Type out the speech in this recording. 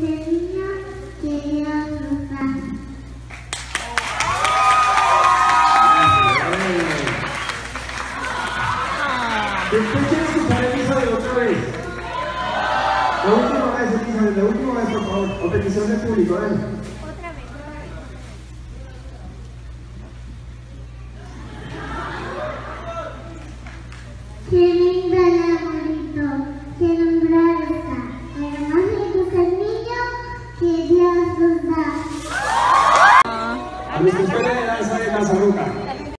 Bienvenido, querido otra vez. La última vez, la última vez, por favor. O petición del público, A Luz Pereira, esa la.